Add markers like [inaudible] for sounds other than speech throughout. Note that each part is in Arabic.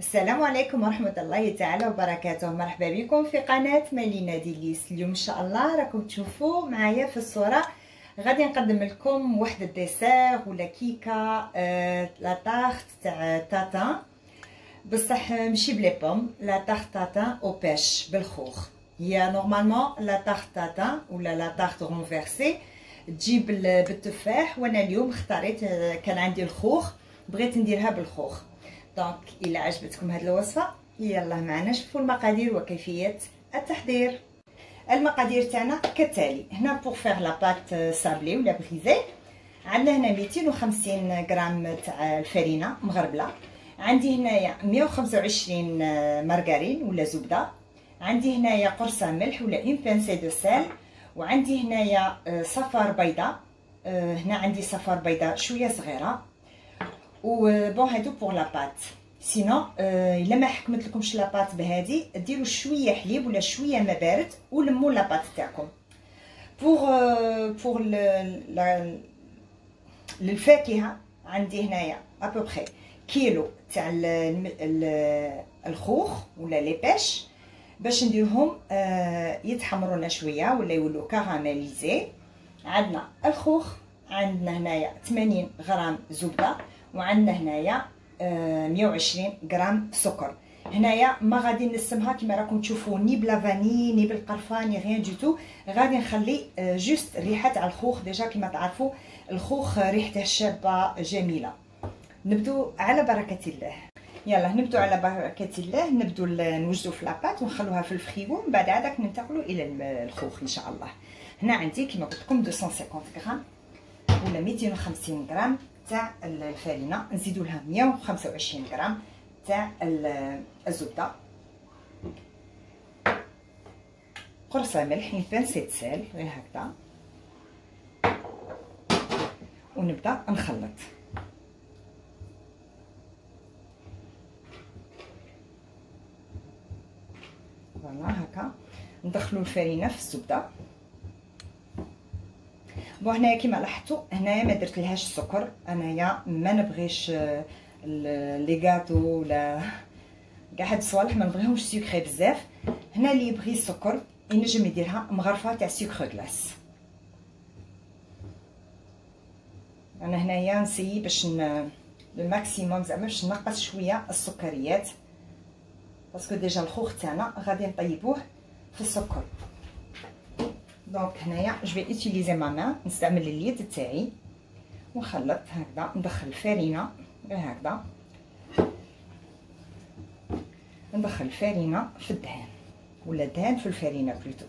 السلام عليكم ورحمة الله تعالى وبركاته. مرحبا بكم في قناة مالينا ديليس. اليوم إن شاء الله راكم تشوفوا معايا في الصورة. غادي نقدم لكم واحد ال dessert ولا كيكة آه la tarte تاع tatin. بصح ماشي بلي pommes la tarte tatin aux pêches بالخوخ. هي normalement la tarte tatin ولا la tarte renversée تجيب بالتفاح وأنا اليوم اختاريت كان عندي الخوخ بغيت نديرها بالخوخ. donc إلى عجبتكم هذه الوصفة يلا معنا شوفوا المقادير وكيفية التحضير. المقادير تاعنا كالتالي هنا pour faire la pâte sablée ولا brisée عندنا هنا 250 غرام تاع الفرينة مغربلة. عندي هنايا 125 مارغرين ولا زبدة. عندي هنايا قرصة ملح ولا une pincée de sel وعندي هنايا صفار بيضاء هنا عندي صفار بيضاء شوية صغيرة. و bon هادو pour la pâte sinon إلا ما حكمت لكمش la pâte بهادي ديروا شوية حليب ولا شوية ما بارد ولموا la pâte تاعكم. pour pour للفاكهه عندي هنايا ابوبخي كيلو تاع الخوخ ولا les pêches باش نديرهم يتحمروا شوية ولا يولوا caramélisés عندنا الخوخ عندنا هنايا 80 غرام زبدة. وعندنا هنايا 120 غرام سكر. هنايا ما غادي نسمها كما راكم تشوفوا ni بلا vanille ni بالقرفه ni rien du tout. غادي نخلي juste ريحة تاع الخوخ. déjà كما تعرفوا الخوخ ريحته شابة جميلة. نبدو على بركة الله. يلا نبدو على بركة الله. نبدو نوجدو في la pâte ونخلوها في الفريغو من بعد عادك ننتقلوا إلى الخوخ إن شاء الله. هنا عندي كما قلت لكم 250 غرام ولا 250 غرام. تاع الفارينة. نزيدوا لها 125 غرام تاع الزبدة. قرصة ملح bien sûr سال غير هكذا. ونبدأ نخلط. voilà هكا. ندخلوا الفارينة في الزبدة. bon هنايا كيما لاحظتوا هنايا ما درت لهاش السكر أنايا ما نبغيش les gâteaux ولا [laughs] كاع هاد الصوالح ما نبغيهمش sucrés بزاف. هنا اللي يبغي السكر ينجم يديرها مغرفة تاع سكر glace أنا هنايا نسيي باش ن... ال maximum زعما باش نقص شوية السكريات. parce que déjà الخوخ تاعنا غادي نطيبوه في السكر. donc هنايا je vais utiliser ma main نستعمل اليد تاعي. ونخلط هكذا ندخل الفارينه غير هكذا. ندخل الفارينه في الدهان. ولا الدهان في الفارينه plutôt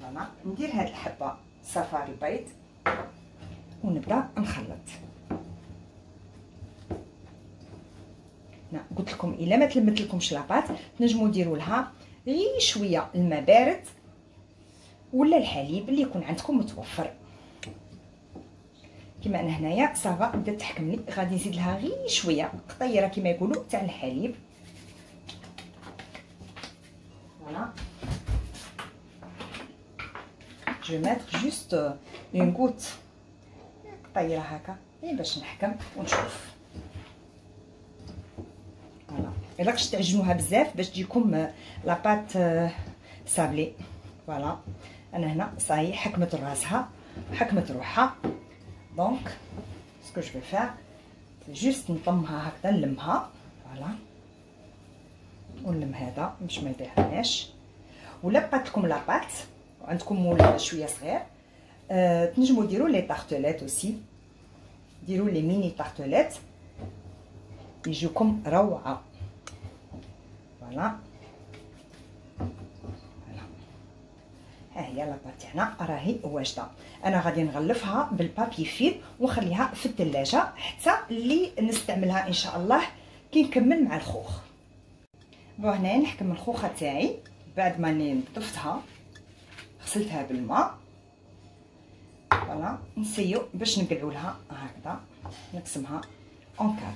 voilà ندير هاد الحبة صفار البيض. ونبدأ نخلط. قلت لكم إلا ما تلمت لكمش la pâte تنجموا ديروا لها غير شوية الماء بارد ولا الحليب اللي يكون عندكم متوفر. كما أنا هنايا صافا بدات تحكم لي غادي نزيد لها غير شوية قطيرة كما يقولوا تاع الحليب. voilà je vais mettre juste une goutte قطيرة هكا باش نحكم ونشوف. يلاقش تعجنوها بزاف باش تجيكم la pâte sablée. voilà أنا هنا صاي حكمت راسها حكمت روحها. donc ce que je vais faire juste نطمها هكذا نلمها. voilà ونلم هذا باش ما يضيعناش. ولا بقات لكم la pâte وعندكم moule شوية صغير. أه تنجموا ديروا لي tartelettes aussi ديروا لي mini tartelettes يجوكم روعة. voilà ها هي la pâte تاعنا راهي واجدة. أنا غادي نغلفها بال papier film ونخليها في الثلاجة حتى اللي نستعملها إن شاء الله كي نكمل مع الخوخ. bon هنا نحكم الخوخة تاعي. بعد ما نظفتها غسلتها بالماء. voilà نسيو باش نقلعوا لها هكذا. نقسمها en 4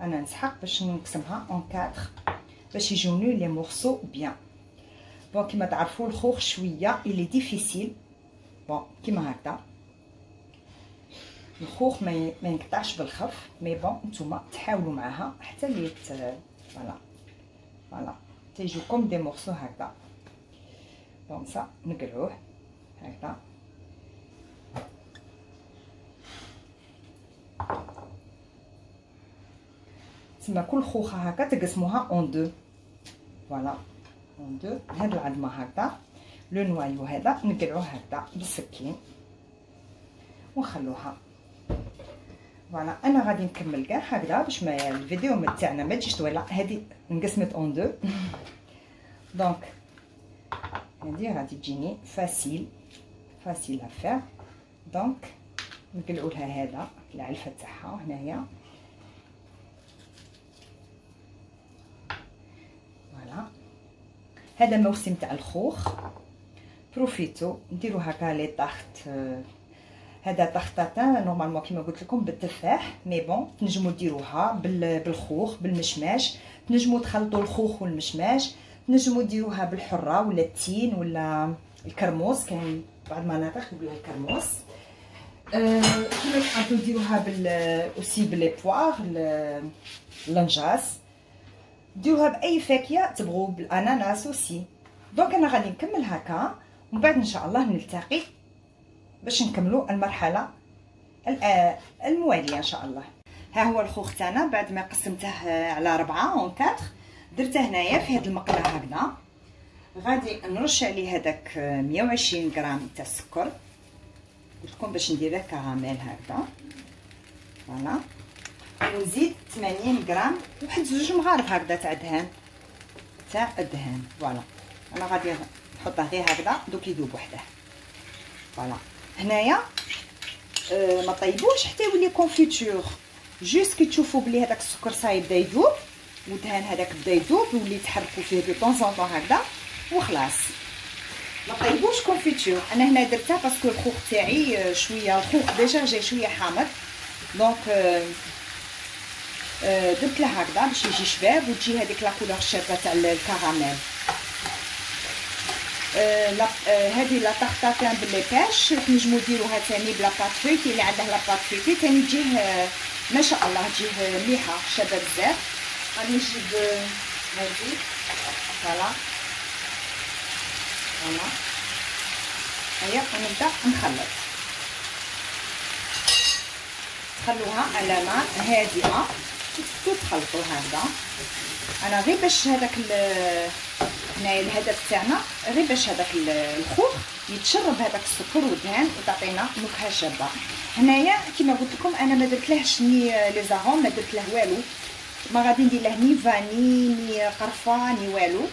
أنا نسحق باش نقسمها en 4 باش يجوني لي morceaux bien. bon كيما تعرفوا الخوخ شوية اللي difficile bon كيما هكذا. الخوخ ما ينقطعش بالخف mais bon نتوما تحاولوا معاها حتى اللي voilà voilà تيجوكم des morceaux هكذا. donc ça نقلعوه هكذا. تسمى كل خوخة هكا تقسموها en deux voilà en deux هاد العظمه هكذا le noyau هذا نقلعوه هكذا بالسكين ونخلوها voilà أنا غادي نكمل كاع هكذا باش ما الفيديو تاعنا ما تجيش طويله هذه انقسمت en deux donc هذه غادي تجيني facile facile à faire donc نقلعوا لها هذا الغلفه تاعها هنايا voilà هذا موسم تاع الخوخ. profitez نديرو هكا les tartes هذا tarte tatin normalement كيما قلت لكم بالتفاح mais bon تنجموا ديروها بالخوخ بالمشماش. تنجموا تخلطوا الخوخ والمشماش. تنجموا ديروها بالحرة ولا التين ولا الكرموس كاين بعض المناطق يقولوا الكرموس. أه كيما تقدروا ديروها بال aussi ب les poires اللنجاص ديروها باي فاكهه تبغوا بالأناناس aussi. donc أنا غادي نكمل هكا ومن بعد إن شاء الله نلتقي باش نكملوا المرحلة الموالية إن شاء الله. ها هو الخوخ تاعنا بعد ما قسمته على ربعة en 4 درته هنايا في هذه المقلة هكذا. غادي نرش عليه هذاك 120 غرام تاع السكر. قلت لكم باش ندير كراميل هكذا. voilà. ونزيد 80 غرام واحد زوج مغارف هكذا تاع دهان. تاع الدهان voilà. أنا غادي نحطه غير هكذا دوك يذوب وحده. voilà. هنايا أه ما طيبوش حتى يولي confiture juste كي تشوفوا بلي هذاك السكر صاي بدا يذوب ودهان هذاك بدا يذوب يولي تحركوا فيه دو طون طون هكذا وخلاص. ما طيبوش confiture أنا هنا درتها parce que الخوخ تاعي شوية الخوخ déjà جاي شوية حامض. donc أه درت له هكذا باش يجي شباب وتجي هذيك la couleur شابه تاع الكراميل هذه la tarte tatin ب les pêches تنجمو ديروها ثاني ب la pâte feuilletée اللي عنده la pâte feuilletée ثاني تجيه ما شاء الله تجيه مليحه شابه بزاف غادي نجيب هذه voilà voilà هيا ونبدا نخلط تخلوها على ماء هادئه تخلطوا هكذا. أنا غير باش هذاك هنايا الهدف تاعنا غير باش هذاك الخوخ يتشرب هذاك السكر والدهان وتعطينا نكهة شابه هنايا كما قلت لكم أنا ما درتلهش ني لي زاغون ما درت له والو. ما غادي ندير له ني فاني ني قرفة ني والو.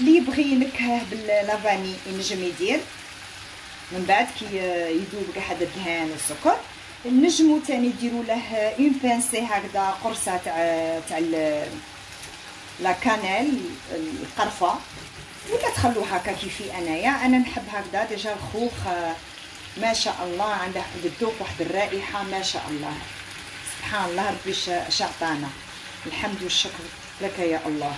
اللي يبغي ينكهه باللافاني ينجم يدير من بعد كي يذوب هذا الدهان والسكر. نجمو تاني نديرو له une pincée هكذا قرصة تاع تاع la cannelle القرفة. ولا تخلوه هكا كيفي أنايا. أنا نحب هكذا déjà الخوخ ما شاء الله عنده واحد الذوق واحد الرائحة ما شاء الله. سبحان الله ربي شا عطانا. الحمد والشكر لك يا الله.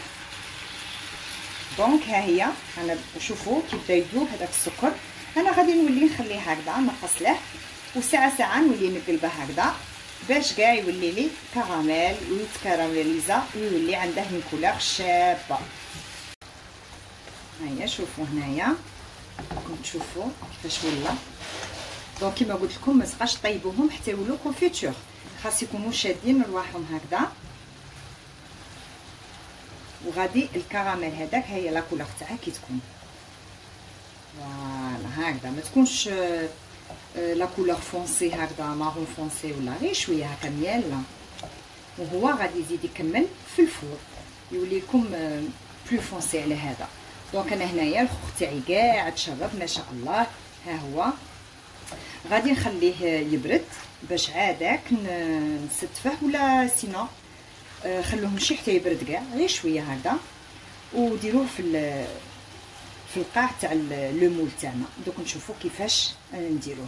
donc ها هي. أنا شوفوا كي بدا يذوب هذاك السكر. أنا غادي نولي نخليه هكذا نقص له وساعة ساعة نولي نقلبه هكذا باش كاع يولي لي كراميل ويتكراميليزا ويولي عنده من couleur شابة. هيا شوفوا هنايا. تشوفوا كيفاش ولا. donc كيما قلت لكم ما تبقاش طيبوهم حتى يولوا confiture خاص يكونوا شادين رواحهم هكذا. وغادي الكراميل هذاك هي la couleur تاعها كي تكون. voilà هكذا. ما تكونش la couleur foncée هكذا marron foncé ولا غير شوية هكا ميال وهو غادي يزيد يكمل في ال four يولي لكم plus foncé على هذا donc أنا هنايا الخوخ تاعي كاع تشرب ما شاء الله ها هو غادي نخليه يبرد باش عاداك نستفه ولا sinon خلوه ماشي حتى يبرد كاع غير شوية هكذا وديروه في في القاع تاع le moule تاعنا. دوك نشوفوا كيفاش نديروه.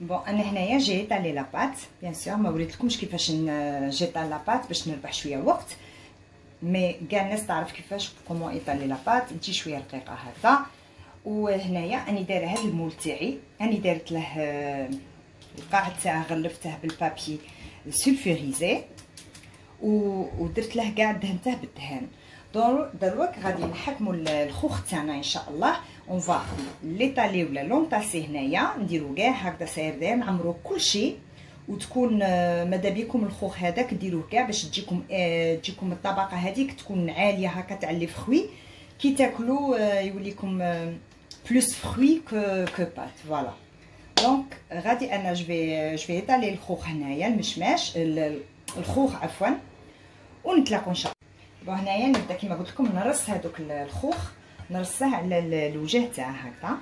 bon أنا هنايا جيت على la pâte bien sûr ما وريتلكمش كيفاش جيت على la pâte باش نربح شوية وقت. mais كاع الناس تعرف كيفاش comment étaler la pâte تجي شوية رقيقة هكذا. وهنايا راني دايرة هذا ال moule تاعي. راني دارت له القاع تاعه غلفته بال papier sulfurisé ودرت له كاع دهنته بالدهان. دروك غادي نحكموا الخوخ تاعنا إن شاء الله. on va l'étaler ولا l'entasser هنايا. نديرو كاع هكذا ساير داير نعمرو كلشي وتكون ماذا بكم الخوخ هذاك؟ ديروه كاع باش تجيكم تجيكم الطبقة هذيك. تكون عالية هكا تاع لي فخوي. كي تاكلوا يوليكم plus fruits que que pâte voilà donc غادي أنا je vais je vais étaler الخوخ هنايا المشماش الخوخ عفوا. ونتلاقوا إن شاء الله. هنايا نبدا كيما قلت لكم نرص هذوك الخوخ نرصه على الوجه تاعه هكذا.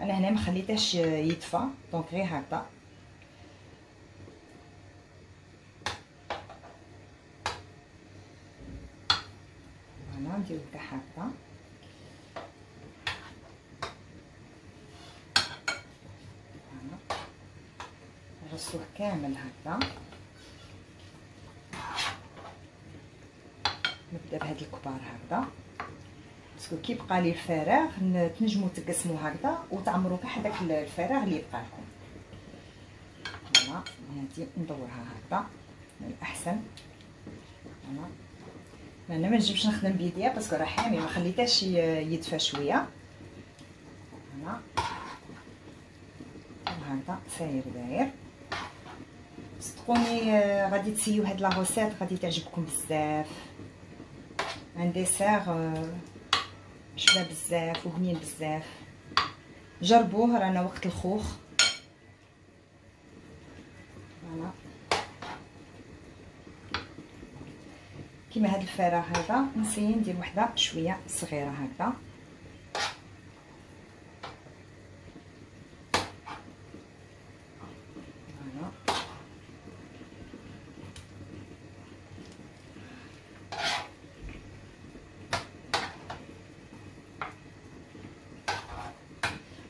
أنا هنا ما خليتهش يطفى donc غير هكذا. voilà نديرو كاع هكذا. نغسلوه كامل هكذا. بهاد الكبار هكذا. parce que كي بقى لي الفراغ تنجمو تقسمو هكذا وتعمرو كاع هذاك الفراغ اللي بقى لكم. voilà هادي ندورها هكذا. من الأحسن. voilà أنا ما نجمش نخدم بيديا parce que راه حامي ما خليتهش يدفى شوية. voilà هكذا ساير داير. صدقوني غادي تessayو هاد لا غادي تعجبكم بزاف. un dessert شباب بزاف وبنين بزاف جربوه رانا وقت الخوخ فوالا كيما هاد الفراغ هذا نسي ندير وحده شوية صغيره هكذا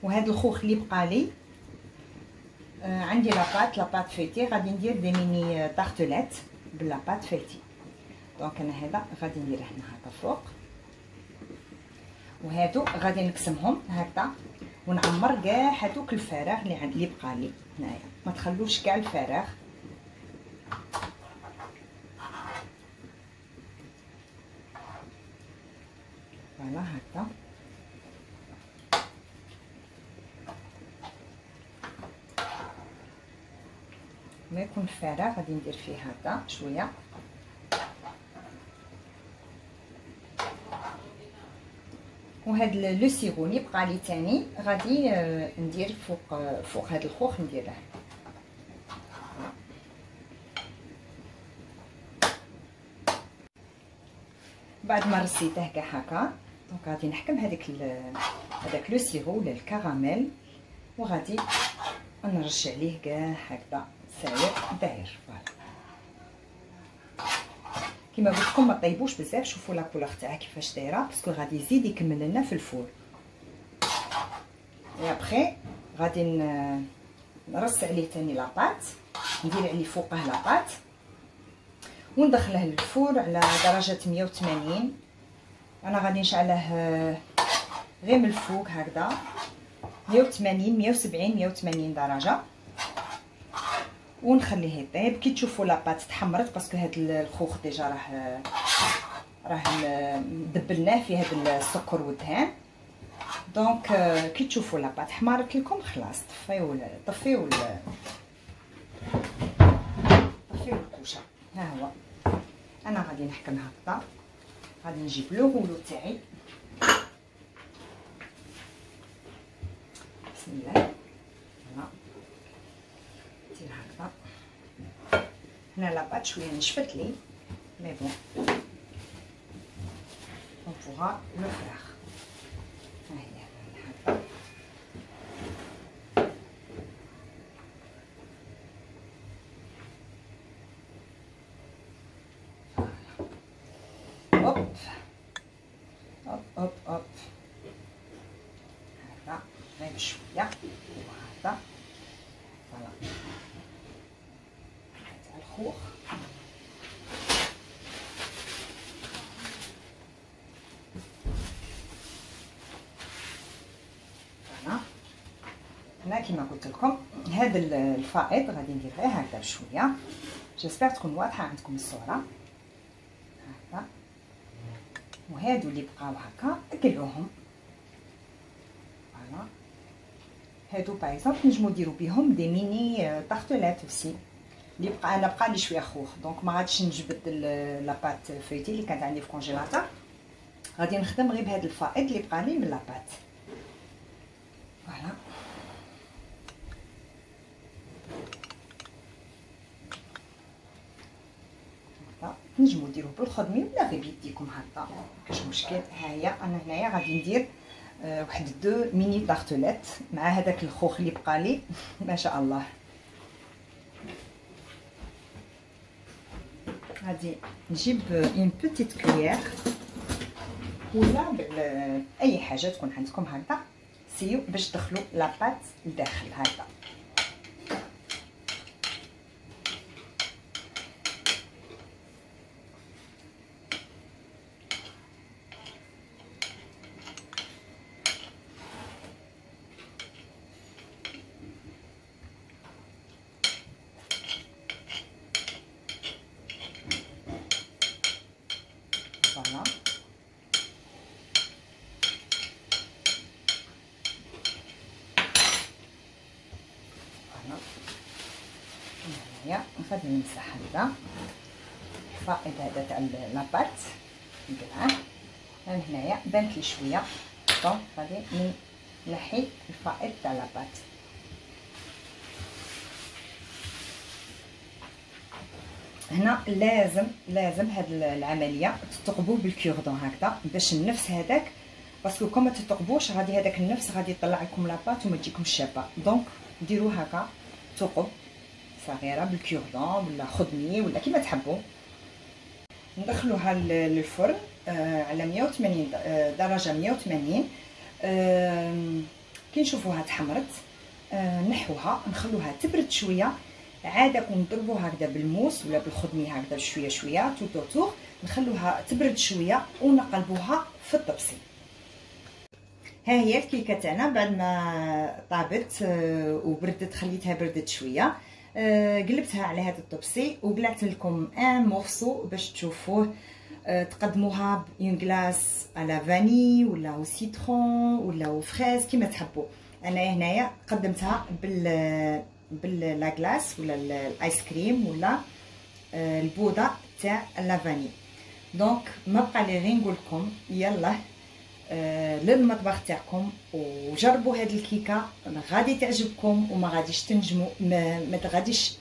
وهذا الخوخ اللي بقى لي آه عندي la pâte la pâte feuilletée غادي ندير des mini tartelettes بال la pâte feuilletée donc أنا هذا غادي ندير هنا هكا فوق وهادو غادي نقسمهم هكذا ونعمر كاع هذوك الفراغ اللي عند اللي بقى لي هنايا. ما تخلوش كاع الفراغ voilà هكذا. ما يكون فارغ غادي ندير فيه هكا شوية. وهاد le sirop اللي بقى لي تاني. غادي ندير فوق فوق هاد الخوخ نديره. بعد ما رصيته كاع هكا donc غادي نحكم هذاك هذاك le sirop ولا الكراميل. وغادي نرش عليه كاع هكذا. ساير داير كيما قلت لكم ما طيبوش بزاف شوفوا la couleur تاعها كيفاش دايرة parce que غادي يزيد يكمل لنا في الفور. et après غادي نرص عليه تاني la pâte ندير عليه فوقه la pâte وندخله للفور على درجة 180 أنا غادي نشعله غير من الفوق هكذا 180 170 180 درجة. ونخليه يطيب كي تشوفوا la pâte تحمرت parce que هاد الخوخ déjà راه راه دبلناه في هاد السكر والدهان. donc كي تشوفوا la pâte حمرت لكم خلاص طفيو طفيو طفيو الكوشه. ها هو. أنا غادي نحكم هكذا. غادي نجيب لو غولو تاعي. بسم الله. هنا la pâte شوية نشفت لي mais bon on pourra le faire ها هي هكا hop hop hop hop هكا غير بشويه وهكا voilà الخوخ هنا كما قلت لكم هذا الفائض غادي ندير غير هكذا بشوية. j'espère تكون واضحة عندكم الصورة. هكذا. وهادو اللي بقاو هكا قلعوهم. voilà هادو باغ نجمو نديرو بهم des mini tartelettes aussi اللي بقى أنا بقى لي شوية خوخ donc ما غاديش نجبد la pâte feuilletée اللي كانت عندي في congélateur غادي نخدم غير بهذا الفائض اللي بقى لي من la pâte voilà نجمو نديروه بالخدمي ولا غير بيديكم هكا. مكاش مشكل؟ هاهي أنا هنايا غادي ندير أه واحد deux mini tartelettes مع هذاك الخوخ اللي بقى لي. [laughs] ما شاء الله. غادي نجيب une petite cuillère ولا أي حاجة تكون عندكم هكذا essayيو باش تدخلوا la pâte لداخل هكذا voilà نمسح هذا الفائض هذا تاع la pâte نقلعه من هنايا بانت لي شوية. donc غادي نحي الفائض تاع la pâte هنا لازم لازم هاد العملية تثقبوا بال cure-dent هكذا باش النفس هذاك parce que كون ما تثقبوش غادي هذاك النفس غادي يطلع لكم la pâte وما تجيكمش شابة. donc ديروا هكا ثقب صغيره بال cure-dent ولا خدمي ولا كيما تحبوا. ندخلوها للفرن آه على 180 درجة 180 آه كي نشوفوها تحمرت آه نحوها نخلوها تبرد شوية. عادة نضربوها هكذا بالموس ولا بالخدمي هكذا شوية شوية tout autour نخلوها تبرد شوية ونقلبوها في الطبسي. ها هي الكيكة تاعنا بعد ما طابت وبردت خليتها بردت شوية. قلبتها على هذا الطبسي وقلعت لكم un morceau باش تشوفوه. تقدموها ب une glace à la vanille ولا citron ولا fraise كيما تحبوا. أنا هنايا قدمتها بال ب la glace ولا الايس كريم ولا البوظة تاع la vanille donc ما بقى لي غير نقول لكم يلا. آه للمطبخ تاعكم وجربوا هاد الكيكة غادي تعجبكم وما غاديش تنجموا ما, ما غاديش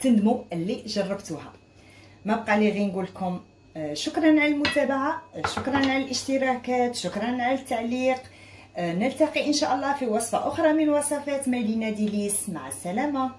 تندموا اللي جربتوها. ما بقى لي غير نقول لكم آه شكرا على المتابعة شكرا على الاشتراكات شكرا على التعليق. نلتقي إن شاء الله في وصفة أخرى من وصفات مدينة ديليس. مع السلامة.